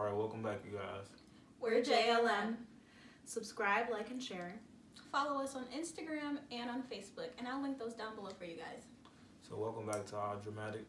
All right, welcome back, you guys. We're JLM. Subscribe, like, and share. Follow us on Instagram and on Facebook, and I'll link those down below for you guys. So welcome back to our dramatic.